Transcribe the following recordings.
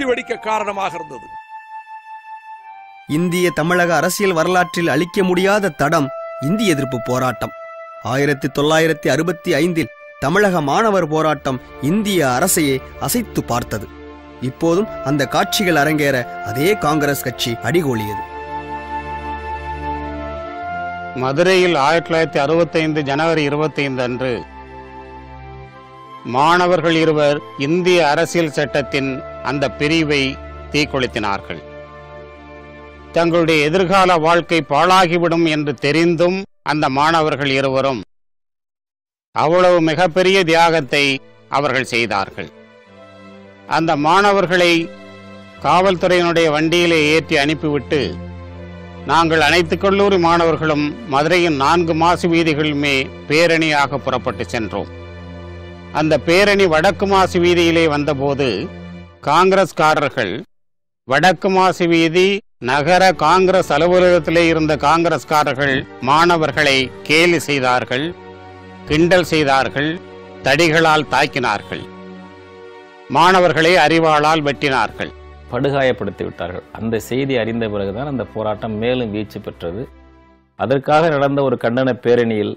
வெடிக்க காரணமாக இருந்தது. இந்திய தமிழக அரசியல் வரலாற்றில் அழிக்க முடியாத தடம் இந்திய எதிர்ப்பு போராட்டம். ஆயிரத்தி தொள்ளாயிரத்தி அறுபத்தி ஐந்தில் தமிழக மாணவர் போராட்டம் இந்திய அரசையே அசைத்து பார்த்தது. இப்போதும் அந்த காட்சிகள் அரங்கேற அதே காங்கிரஸ் கட்சி அடிகோலியது. மதுரையில் ஆயிரத்தி தொள்ளாயிரத்தி அறுபத்தைந்து ஜனவரி இருபத்தைந்து அன்று மாணவர்கள் இருவர் இந்திய அரசியல் சட்டத்தின் அந்த பிரிவை தீக்குளித்தினார்கள். தங்களுடைய எதிர்கால வாழ்க்கை பாழாகிவிடும் என்று தெரிந்தும் அந்த மாணவர்கள் இருவரும் அவ்வளவு மிகப்பெரிய தியாகத்தை அவர்கள் செய்தார்கள். அந்த மாணவர்களை காவல்துறையினுடைய வண்டியிலே ஏற்றி அனுப்பிவிட்டு நாங்கள் அனைத்து கல்லூரி மாணவர்களும் மதுரையின் நான்கு மாசு வீதிகளுமே பேரணியாக புறப்பட்டு சென்றோம். அந்த பேரணி வடக்கு மாசு வீதியிலே வந்தபோது காங்கிரஸ்காரர்கள் வடக்கு மாசு வீதி நகர காங்கிரஸ் அலுவலகத்திலே இருந்த காங்கிரஸ்காரர்கள் மாணவர்களை கேலி செய்தார்கள் கிண்டல் செய்தார்கள் தடிகளால் தாக்கினார்கள். மாணவர்களை அறிவாளால் வெட்டினார்கள். படுகாயப்படுத்தி விட்டார்கள். அந்த செய்தி அறிந்த பிறகுதான் அந்த போராட்டம் மேலும் வீச்சு பெற்றது. அதற்காக நடந்த ஒரு கண்டன பேரணியில்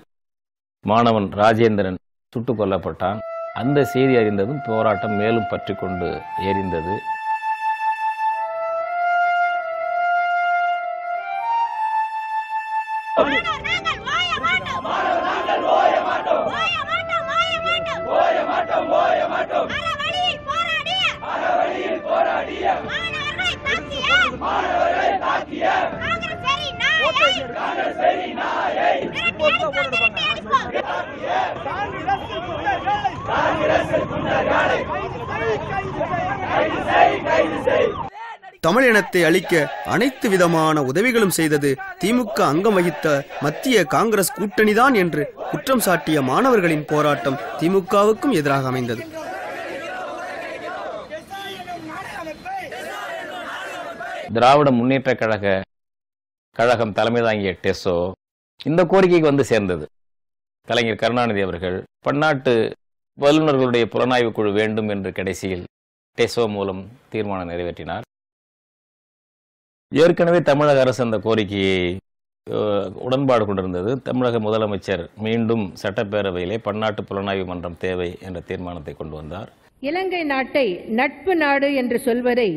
மாணவன் ராஜேந்திரன் சுட்டுக் கொல்லப்பட்டான். அந்த செய்தி அறிந்ததும் போராட்டம் மேலும் பற்றி கொண்டு எரிந்தது தமிழினத்தை அழிக்க அனைத்து விதமான உதவிகளும் செய்தது திமுக அங்கம் வகித்த மத்திய காங்கிரஸ் கூட்டணிதான் என்று குற்றம் சாட்டிய மாணவர்களின் போராட்டம் திமுகவுக்கும் எதிராக அமைந்தது. திராவிட முன்னேற்ற கழக கழகம் தலைமை தாங்கிய டெசோ இந்த கோரிக்கைக்கு வந்து சேர்ந்தது. கலைஞர் கருணாநிதி அவர்கள் பன்னாட்டு வல்லுநர்களுடைய புலனாய்வு குழு வேண்டும் என்று கடைசியில் டெசோ மூலம் தீர்மானம் நிறைவேற்றினார். ஏற்கனவே தமிழக அரசு அந்த கோரிக்கையை உடன்பாடு கொண்டிருந்தது. தமிழக முதலமைச்சர் மீண்டும் சட்டப்பேரவையிலே பன்னாட்டு புலனாய்வு மன்றம் தேவை என்ற தீர்மானத்தை கொண்டு வந்தார். இலங்கை நாட்டை நட்பு நாடு என்று சொல்வதை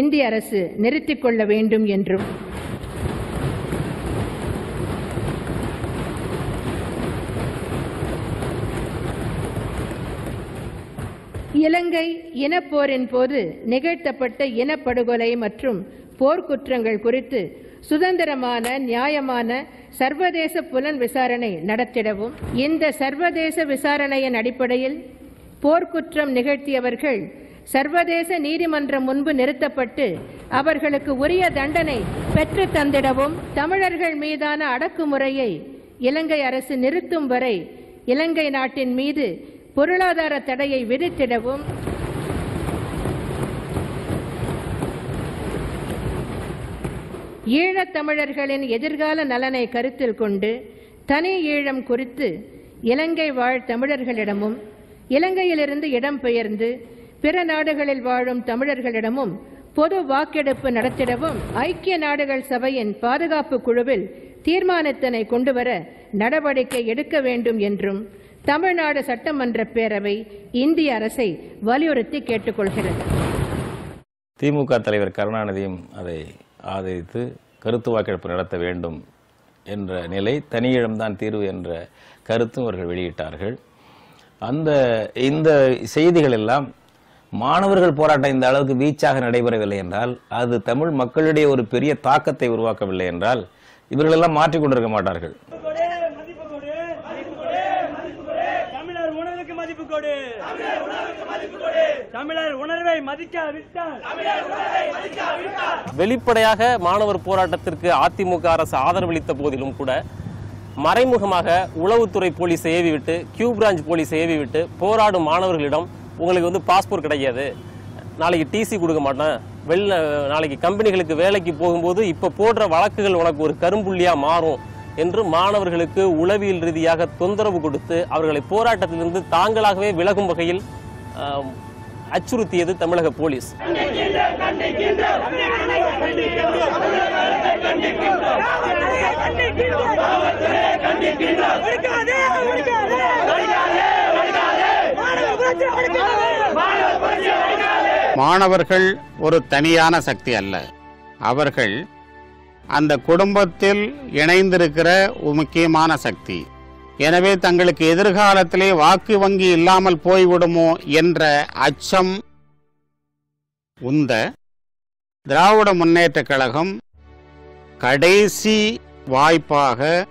இந்திய அரசு நிறுத்திக் கொள்ள வேண்டும் என்றும் இலங்கை இனப்போரின் போது நிகழ்த்தப்பட்ட இனப்படுகொலை மற்றும் போர்க்குற்றங்கள் குறித்து சுதந்திரமான நியாயமான சர்வதேச புலன் விசாரணை நடத்திடவும். இந்த சர்வதேச விசாரணையின் அடிப்படையில் போர்க்குற்றம் நிகழ்த்தியவர்கள் சர்வதேச நீதிமன்றம் முன்பு நிறுத்தப்பட்டு அவர்களுக்கு உரிய தண்டனை பெற்று தந்திடவும் தமிழர்கள் மீதான அடக்குமுறையை இலங்கை அரசு நிறுத்தும் வரை இலங்கை நாட்டின் மீது பொருளாதார தடையை விதித்திடவும் ஈழத்தமிழர்களின் எதிர்கால நலனை கருத்தில் கொண்டு தனி ஈழம் குறித்து இலங்கை வாழ் தமிழர்களிடமும் இலங்கையிலிருந்து இடம்பெயர்ந்து பிற நாடுகளில் வாழும் தமிழர்களிடமும் பொது வாக்கெடுப்பு நடத்திடவும் ஐக்கிய நாடுகள் சபையின் பாதுகாப்பு குழுவில் தீர்மானத்தினை கொண்டுவர நடவடிக்கை எடுக்க வேண்டும் என்றும் தமிழ்நாடு சட்டமன்ற பேரவை இந்திய அரசை வலியுறுத்தி கேட்டுக்கொள்கிறது. திமுக தலைவர் கருணாநிதியும் அதை ஆதரித்து கருத்து வாக்கெடுப்பு நடத்த வேண்டும் என்ற நிலை தனியிடம்தான் தீர்வு என்ற கருத்தும் அவர்கள் வெளியிட்டார்கள். அந்த இந்த செய்திகள் எல்லாம் மாணவர்கள் போராட்டம் இந்த அளவுக்கு வீச்சாக நடைபெறவில்லை என்றால் அது தமிழ் மக்களிடையே ஒரு பெரிய தாக்கத்தை உருவாக்கவில்லை என்றால் இவர்களெல்லாம் மாற்றிக் கொண்டிருக்க மாட்டார்கள் தமிழர் உணர்வுக்கு மதிப்பு கொடு தமிழர் உணர்வை மதிக்காவிட்டால். வெளிப்படையாக மாணவர் போராட்டத்திற்கு அதிமுக அரசு ஆதரவளித்த போதிலும் கூட மறைமுகமாக உளவுத்துறை போலீஸை ஏவி விட்டு கியூ பிரான்ச் போலீஸை ஏவி விட்டு போராடும் மாணவர்களிடம் உங்களுக்கு வந்து பாஸ்போர்ட் கிடைக்காது நாளைக்கு டிசி கொடுக்க மாட்டேன். வெளில நாளைக்கு கம்பெனிகளுக்கு வேலைக்கு போகும்போது இப்போ போடுற வழக்குகள் உனக்கு ஒரு கரும்புள்ளியா மாறும் என்று மாணவர்களுக்கு உளவியல் ரீதியாக தொந்தரவு கொடுத்து அவர்களை போராட்டத்திலிருந்து தாங்களாகவே விலகும் வகையில் அச்சுறுத்தியது தமிழக போலீஸ். மாணவர்கள் ஒரு தனியான சக்தி அல்ல. அவர்கள் அந்த குடும்பத்தில் இணைந்திருக்கிற ஒரு முக்கியமான சக்தி. எனவே தங்களுக்கு எதிர்காலத்திலே வாக்கு வங்கி இல்லாமல் போய்விடுமோ என்ற அச்சம் உந்த திராவிட முன்னேற்ற கழகம் கடைசி வாய்ப்பாக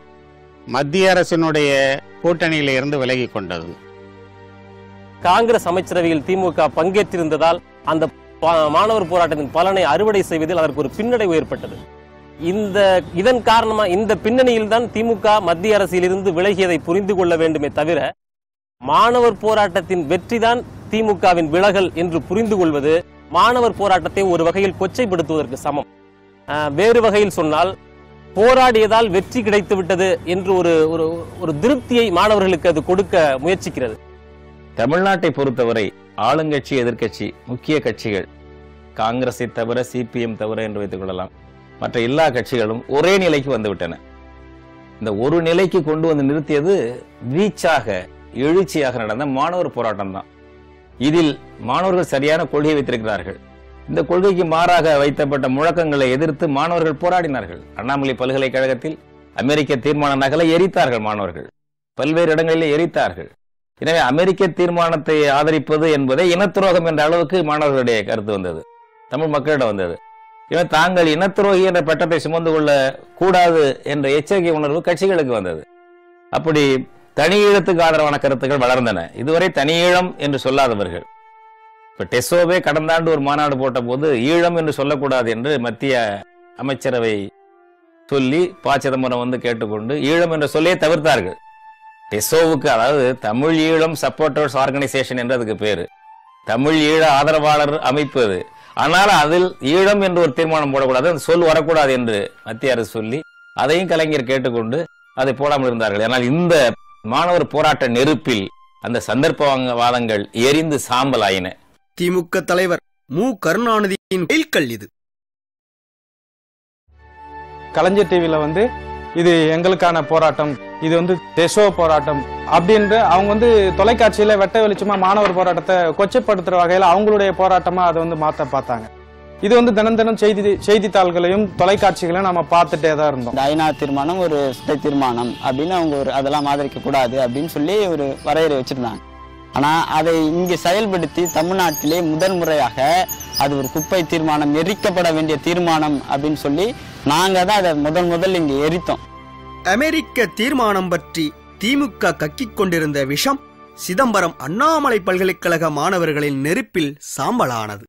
மத்திய அரசினுடைய கூட்டணியிலிருந்து இருந்து விலகி கொண்டது. காங்கிரஸ் அமைச்சரவையில் திமுக பங்கேற்றிருந்ததால் அந்த பா- மாணவர் போராட்டத்தின் பலனை அறுவடை செய்வதில் அதற்கு ஒரு பின்னடைவு ஏற்பட்டது. இந்த இதன் காரணமா இந்த பின்னணியில் தான் திமுக மத்திய அரசிலிருந்து விலகியதை புரிந்து கொள்ள வேண்டுமே தவிர மாணவர் போராட்டத்தின் வெற்றிதான் திமுகவின் விலகல் என்று புரிந்து கொள்வது மாணவர் போராட்டத்தை ஒரு வகையில் கொச்சைப்படுத்துவதற்கு சமம். ஆஹ், வேறு வகையில் சொன்னால் போராடியதால் வெற்றி கிடைத்து விட்டது என்று ஒரு ஒரு ஒரு திருப்தியை மாணவர்களுக்கு அது கொடுக்க முயற்சிக்கிறது. தமிழ்நாட்டை பொறுத்தவரை ஆளுங்கட்சி எதிர்கட்சி முக்கிய கட்சிகள் காங்கிரஸை தவிர சிபிஎம் தவிர என்று வைத்துக் கொள்ளலாம். மற்ற எல்லா கட்சிகளும் ஒரே நிலைக்கு வந்துவிட்டன. இந்த ஒரு நிலைக்கு கொண்டு வந்து நிறுத்தியது வீச்சாக எழுச்சியாக நடந்த மாணவர் போராட்டம் தான். இதில் மாணவர்கள் சரியான கொள்கை வைத்திருக்கிறார்கள். இந்த கொள்கைக்கு மாறாக வைத்தப்பட்ட முழக்கங்களை எதிர்த்து மாணவர்கள் போராடினார்கள். அண்ணாமலை பல்கலைக்கழகத்தில் அமெரிக்க தீர்மான நகலை எரித்தார்கள் மாணவர்கள். பல்வேறு இடங்களிலே எரித்தார்கள். எனவே அமெரிக்க தீர்மானத்தை ஆதரிப்பது என்பதை இனத்துரோகம் என்ற அளவுக்கு மாணவர்களுடைய கருத்து வந்தது. தமிழ் மக்களிடம் வந்தது. இவன் தாங்கள் இனத்துரோகி என்ற பட்டத்தை சுமந்து கொள்ள கூடாது என்ற எச்சரிக்கை உணர்வு கட்சிகளுக்கு வந்தது. அப்படி தனி ஈழத்துக்கு ஆதரவான கருத்துக்கள் வளர்ந்தன. இதுவரை தனி ஈழம் என்று சொல்லாதவர்கள். இப்ப டெசோவே கடந்த ஆண்டு ஒரு மாநாடு போட்ட போது ஈழம் என்று சொல்லக்கூடாது என்று மத்திய அமைச்சரவை சொல்லி ப. சிதம்பரம் வந்து கேட்டுக்கொண்டு ஈழம் என்ற சொல்லையே தவிர்த்தார்கள். டெசோவுக்கு அதாவது தமிழ் ஈழம் சப்போர்ட்டர்ஸ் ஆர்கனைசேஷன் என்று அதுக்கு பேரு. தமிழ் ஈழ ஆதரவாளர் அமைப்பு அது. ஆனால் அதில் ஈழம் என்று ஒரு தீர்மானம் போடக்கூடாது அந்த சொல் வரக்கூடாது என்று மத்திய அரசு சொல்லி அதையும் கலைஞர் கேட்டுக்கொண்டு அதை போடாமல் இருந்தார்கள். ஆனால் இந்த மாணவர் போராட்ட நெருப்பில் அந்த சந்தர்ப்ப வாதங்கள் எரிந்து சாம்பல் ஆயின திமுக தலைவர் மு. கருணாநிதியின் வெயில்கல் இது. கலைஞர் டிவியில் வந்து இது எங்களுக்கான போராட்டம். இது வந்து டெசோ போராட்டம் அப்படின்ற அவங்க வந்து தொலைக்காட்சியில வெட்ட வெளிச்சமா மாணவர் போராட்டத்தை கொச்சைப்படுத்துற வகையில அவங்களுடைய போராட்டமா அதை வந்து மாத்த பார்த்தாங்க. இது வந்து தினம் தினம் செய்தி செய்தித்தாள்களையும் தொலைக்காட்சிகளையும் நம்ம பார்த்துட்டே தான் இருந்தோம். இந்த ஐநா தீர்மானம் ஒரு சிலை தீர்மானம் அப்படின்னு அவங்க ஒரு அதெல்லாம் ஆதரிக்க கூடாது அப்படின்னு சொல்லி ஒரு வரையறை வச்சிருந்தாங்க. ஆனா அதை இங்கே செயல்படுத்தி தமிழ்நாட்டிலே முதல் முறையாக அது ஒரு குப்பை தீர்மானம் எரிக்கப்பட வேண்டிய தீர்மானம் அப்படின்னு சொல்லி நாங்க தான் அதை முதல் முதல் இங்கே எரித்தோம். அமெரிக்க தீர்மானம் பற்றி திமுக கக்கிக் கொண்டிருந்த விஷம் சிதம்பரம் அண்ணாமலை பல்கலைக்கழக மாணவர்களின் நெருப்பில் சாம்பலானது.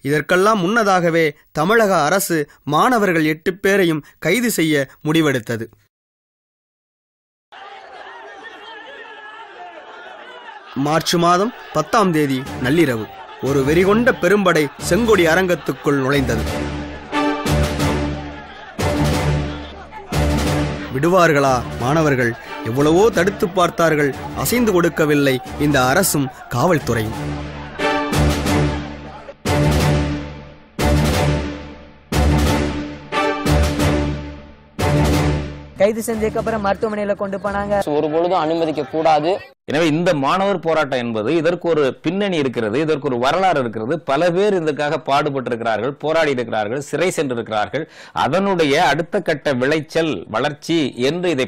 இதற்கெல்லாம் முன்னதாகவே தமிழக அரசு மாணவர்கள் எட்டு பேரையும் கைது செய்ய முடிவெடுத்தது. மார்ச் மாதம் பத்தாம் தேதி நள்ளிரவு. ஒரு வெறிகொண்ட பெரும்படை செங்கொடி அரங்கத்துக்குள் நுழைந்தது. விடுவார்களா மாணவர்கள்? எவ்வளவோ தடுத்து பார்த்தார்கள். அசைந்து கொடுக்கவில்லை. இந்த அரசும் காவல்துறையும். கைது செஞ்சதுக்கு அப்புறம் மருத்துவமனையில கொண்டு போனாங்க. ஒரு பொழுதும் அனுமதிக்க கூடாது எனவே இந்த மாணவர் போராட்டம் என்பது இதற்கு ஒரு பின்னணி இருக்கிறது இதற்கு ஒரு வரலாறு இருக்கிறது. பல பேர் இதற்காக பாடுபட்டிருக்கிறார்கள் போராடி இருக்கிறார்கள் சிறை சென்றிருக்கிறார்கள். அதனுடைய அடுத்த கட்ட விளைச்சல் வளர்ச்சி என்று இதை